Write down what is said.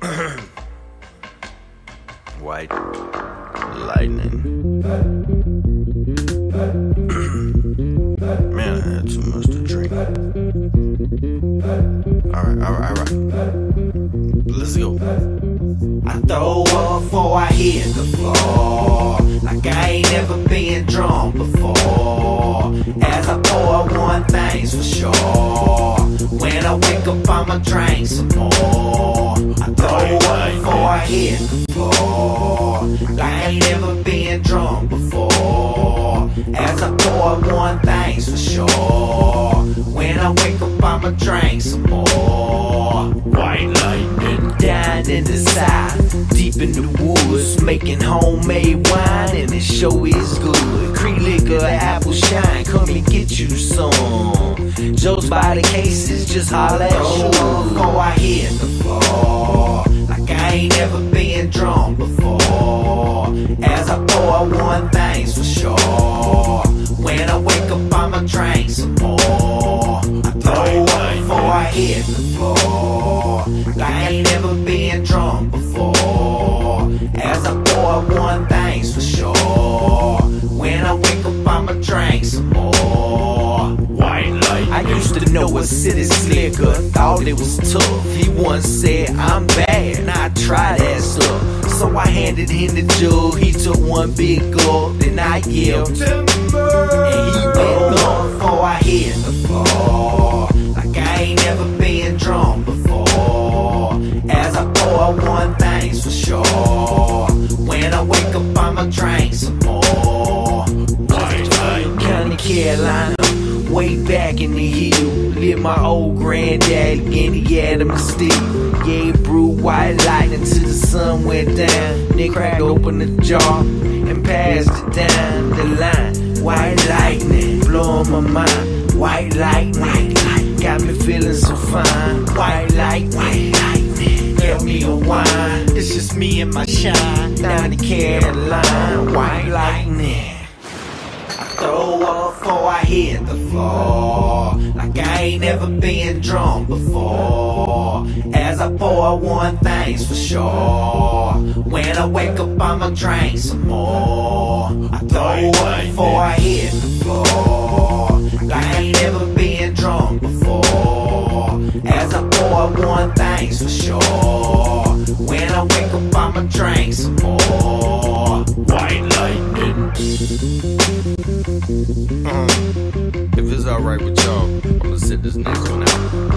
White lightning. Man, I had too much to drink. Alright, alright, alright. Let's go. I throw up before I hit the floor. Thing's for sure. When I wake up, I'ma drink some more. I throw up before I hit the floor. I ain't never been drunk before. As I pour one thing's for sure. When I wake up, I'ma drink some more. White lightning down in the south, deep in the woods, making homemade wine, and the show is good. Creek liquor, apple shine, come and you by the cases, just holla at you before I hit the floor. Like I ain't never been drunk before. As I pour one thing's for sure. When I wake up, I'ma drink some more. I throw up before I hit the floor. Like I ain't never been drunk city slicker, thought it was tough. He once said, I'm bad, I tried that stuff. So I handed him the jug, he took one big gulp, then I yelled, Timber! And he went long before I hit the floor. The hill. Lived my old granddaddy and he had him steel. Yeah, brewed white lightning till the sun went down. Then cracked open the jar and passed it down the line. White lightning, blowing my mind. White lightning, got me feeling so fine. White light, white lightning, get me a wine. It's just me and my shine down in Carolina. White lightning. I throw up before I hit the floor. Like I ain't never been drunk before. As I pour one thing's for sure. When I wake up, I'ma drink some more. I throw up before I hit the floor. Like I ain't never been drunk before. As I pour one thing's for sure. When I wake up, I'ma drink some more. Lightning. If it's alright with y'all, I'm gonna sit this next one out.